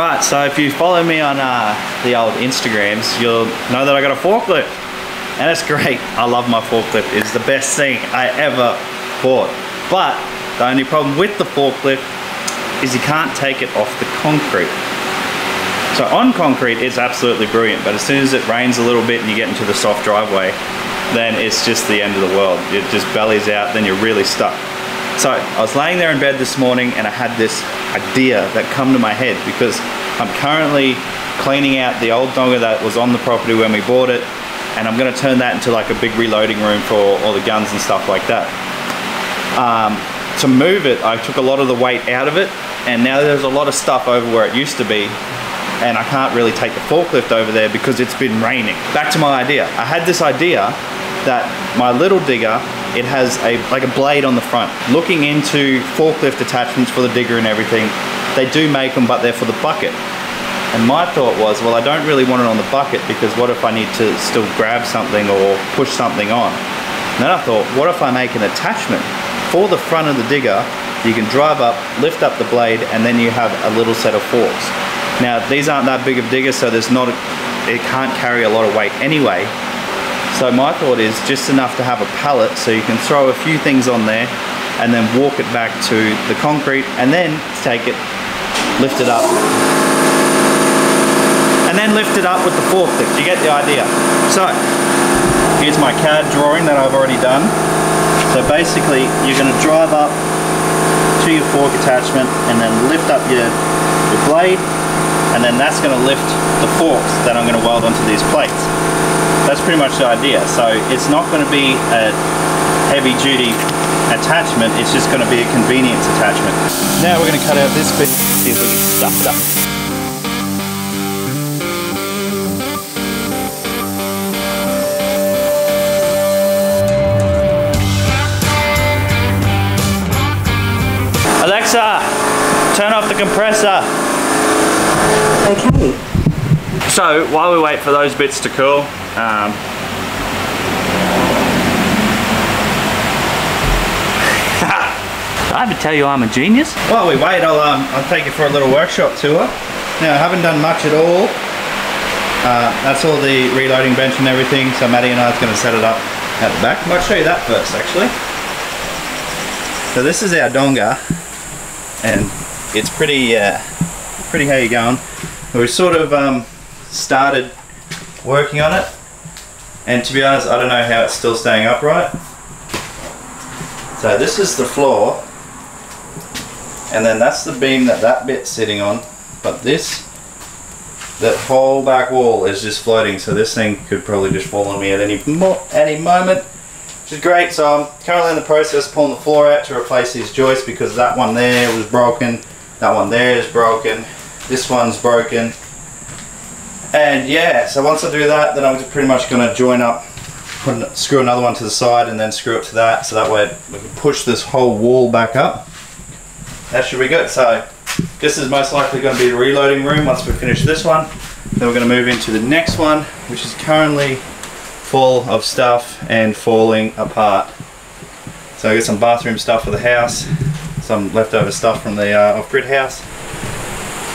Right, so if you follow me on uh, the old Instagrams, you'll know that I got a forklift. And it's great. I love my forklift. It's the best thing I ever bought. But the only problem with the forklift is you can't take it off the concrete. So on concrete, it's absolutely brilliant, but as soon as it rains a little bit and you get into the soft driveway, then it's just the end of the world. It just bellies out, then you're really stuck. So I was laying there in bed this morning and I had this idea that come to my head because I'm currently cleaning out the old donga that was on the property when we bought it and I'm going to turn that into like a big reloading room for all the guns and stuff like that. Um, to move it, I took a lot of the weight out of it and now there's a lot of stuff over where it used to be and I can't really take the forklift over there because it's been raining. Back to my idea. I had this idea that my little digger, it has a like a blade on the front. Looking into forklift attachments for the digger and everything, they do make them, but they're for the bucket. And my thought was, well, I don't really want it on the bucket because what if I need to still grab something or push something on? And then I thought, what if I make an attachment for the front of the digger? You can drive up, lift up the blade, and then you have a little set of forks. Now these aren't that big of diggers so there's not, a, it can't carry a lot of weight anyway. So my thought is just enough to have a pallet so you can throw a few things on there and then walk it back to the concrete and then take it, lift it up and then lift it up with the forklift. You get the idea. So here's my CAD drawing that I've already done. So basically you're going to drive up to your fork attachment and then lift up your, your blade and then that's going to lift the forks that I'm going to weld onto these plates. That's pretty much the idea. So it's not going to be a heavy duty attachment, it's just going to be a convenience attachment. Now we're going to cut out this bit, see if we can stuff it up. Alexa, turn off the compressor. Okay. So while we wait for those bits to cool, um, Did I ever tell you I'm a genius? While we wait, I'll, um, I'll take you for a little workshop tour. Now, I haven't done much at all. Uh, that's all the reloading bench and everything, so Maddie and I are going to set it up at the back. I might show you that first, actually. So this is our donga, and it's pretty, uh, pretty how you going. We sort of um, started working on it, and to be honest, I don't know how it's still staying upright. So this is the floor, and then that's the beam that that bit's sitting on, but this, that whole back wall is just floating, so this thing could probably just fall on me at any, mo any moment, which is great. So I'm currently in the process of pulling the floor out to replace these joists because that one there was broken, that one there is broken, this one's broken, and yeah, so once I do that, then I'm pretty much going to join up, put, screw another one to the side and then screw it to that, so that way we can push this whole wall back up. That should be good. So this is most likely going to be the reloading room once we finish this one. Then we're going to move into the next one, which is currently full of stuff and falling apart. So I got some bathroom stuff for the house, some leftover stuff from the uh, off-grid house.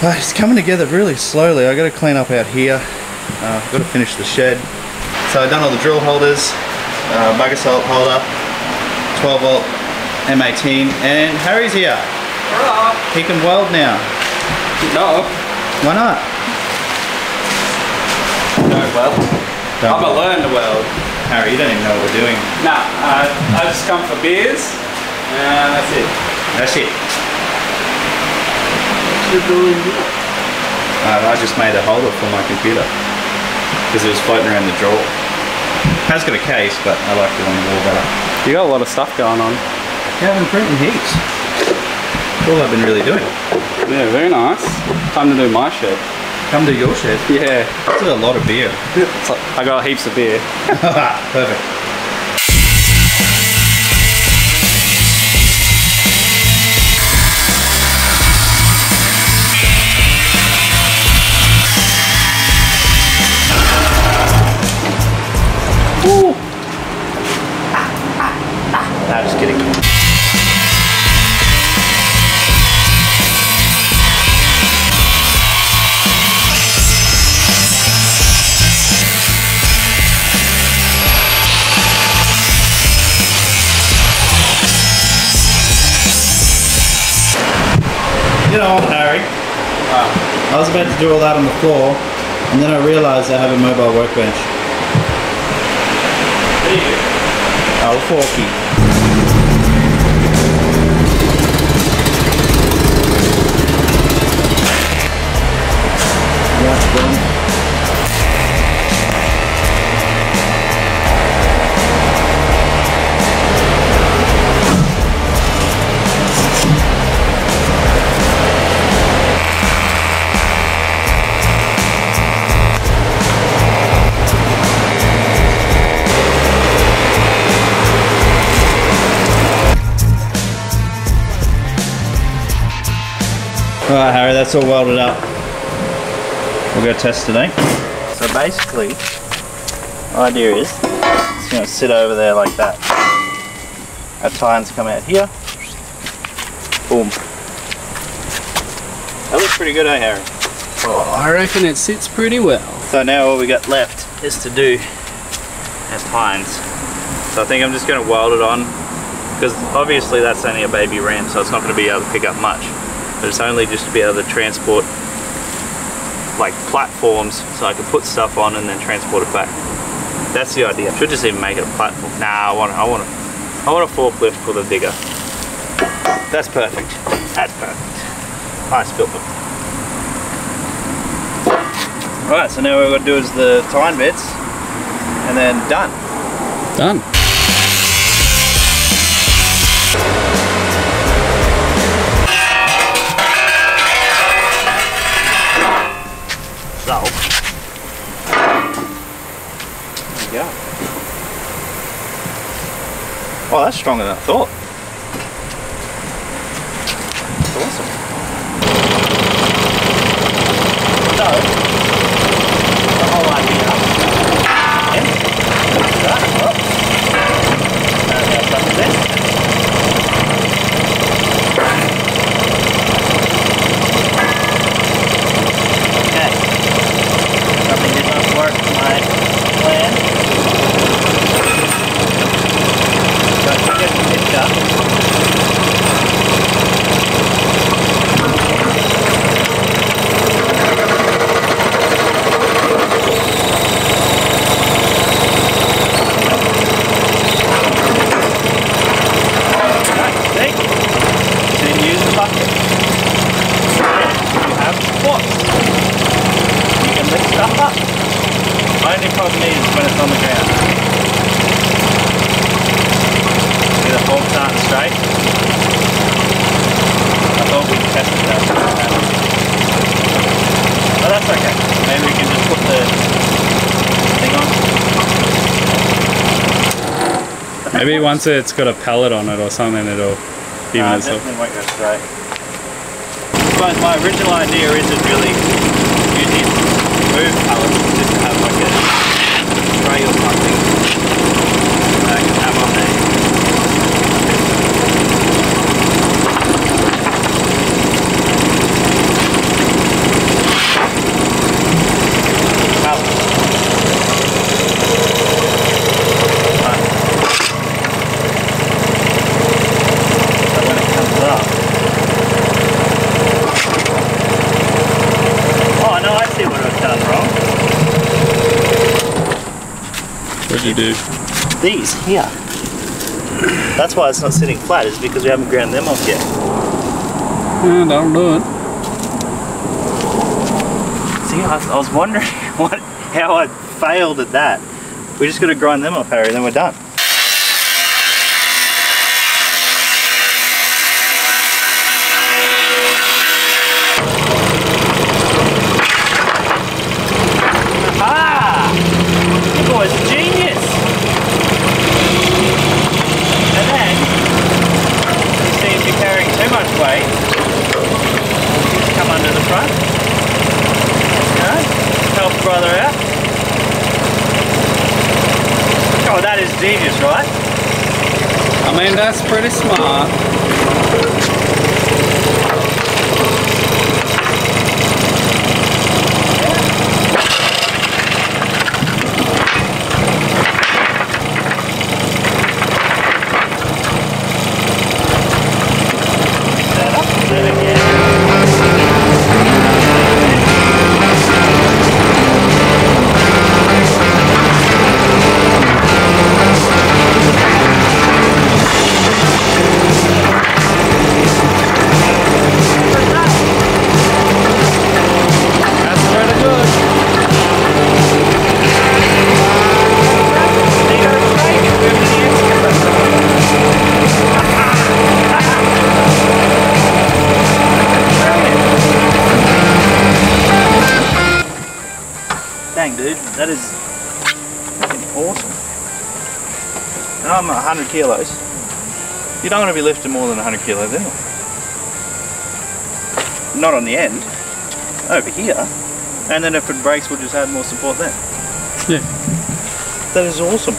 Uh, it's coming together really slowly. I got to clean up out here. Uh, I've got to finish the shed. So I've done all the drill holders, uh, of salt holder, 12 volt M18, and Harry's here. Hello. He can weld now. No. Why not? No, well. Don't I'm a weld. learn to weld. Harry, you don't even know what we're doing. Nah, uh, I just come for beers, and that's it. That's it. You're doing Uh, I just made a holder for my computer because it was floating around the drawer. Has got a case, but I like the one on the wall better. You got a lot of stuff going on. Yeah, I've been printing heaps. That's all I've been really doing. Yeah, very nice. Time to do my shed. Come to your shed. Yeah. That's a lot of beer. Like, I got heaps of beer. Perfect. just kidding. You know, Harry, wow. I was about to do all that on the floor, and then I realized I have a mobile workbench. There you go. Oh, forky. That's. Alright Harry, that's all welded up. We'll go test today. So basically, the idea is, it's going to sit over there like that. Our tines come out here. Boom. That looks pretty good, eh Harry? Oh, I reckon it sits pretty well. So now all we got left is to do our tines. So I think I'm just going to weld it on because obviously that's only a baby ram so it's not going to be able to pick up much. But it's only just to be able to transport like platforms so I can put stuff on and then transport it back. That's the idea. Should just even make it a platform. Nah, I want I want a, I want a forklift for the digger. That's perfect. That's perfect. I spilled them. Alright, so now what we've got to do is the tine bits and then done. Done. So, there you go. Oh, that's stronger than I thought. That's awesome. So, the whole idea. Yeah. That, oh. And now something this. Okay. Something did not work to my plan. So I think it's picked up. See? Didn't use the bucket. You have squats. You can lift stuff up. Only problem is when it's on the ground. See the forks aren't straight. I thought we'd tested that. But that's okay. Maybe we can just put the thing on. Maybe once it's got a pallet on it or something, it'll even Nah, itself. definitely won't go straight. My original idea isn't really using move pallets, just to have like a tray or something that I can have on there. Pallets. Right. So when it comes up. Oh no, I see what I've done wrong. What'd you do? These here. That's why it's not sitting flat, is because we haven't ground them off yet. Yeah, that'll do it. See, I was, I was wondering what, how I failed at that. We just got to grind them off, Harry, and then we're done. Ah! You boy's a genius! And then, you see if you're carrying too much weight, just come under the front. Yeah, help brother out. Oh, that is genius, right? Mean, that's pretty smart. Dang, dude, that is awesome. And I'm 100 kilos. You don't want to be lifting more than 100 kilos anyway. Not on the end, over here. And then if it breaks, we'll just add more support then. Yeah. That is awesome.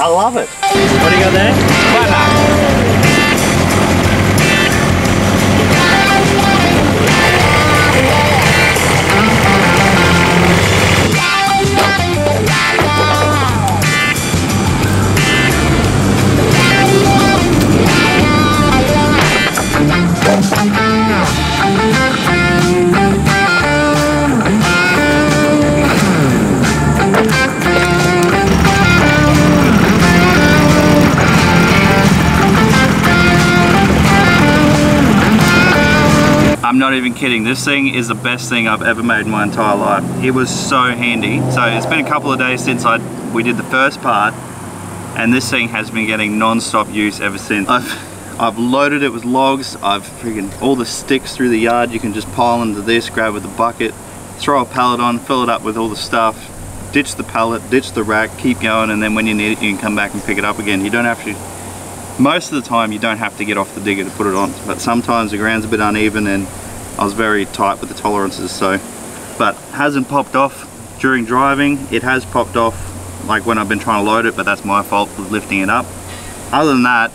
I love it. What do you got there? Not even kidding. This thing is the best thing I've ever made in my entire life. It was so handy. So it's been a couple of days since I we did the first part and this thing has been getting non-stop use ever since. I've I've loaded it with logs. I've freaking all the sticks through the yard. You can just pile into this, grab with a bucket, throw a pallet on, fill it up with all the stuff, ditch the pallet, ditch the rack, keep going, and then when you need it, you can come back and pick it up again. You don't have to most of the time you don't have to get off the digger to put it on but sometimes the ground's a bit uneven and I was very tight with the tolerances so but hasn't popped off during driving. It has popped off like when I've been trying to load it but that's my fault for lifting it up. Other than that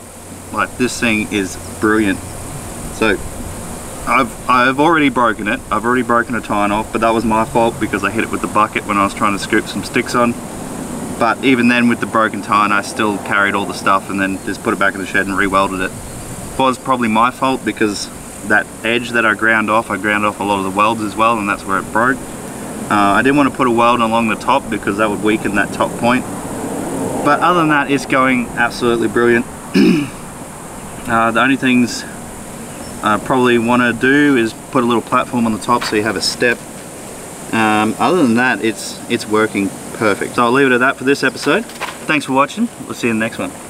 like this thing is brilliant. So I've I've already broken it. I've already broken a tine off but that was my fault because I hit it with the bucket when I was trying to scoop some sticks on. But even then with the broken tine I still carried all the stuff and then just put it back in the shed and re-welded it. Was probably my fault because that edge that I ground off I ground off a lot of the welds as well and that's where it broke uh, I didn't want to put a weld along the top because that would weaken that top point but other than that it's going absolutely brilliant uh, the only things I probably want to do is put a little platform on the top so you have a step um, other than that it's it's working perfect. So I'll leave it at that for this episode. Thanks for watching. We'll see you in the next one.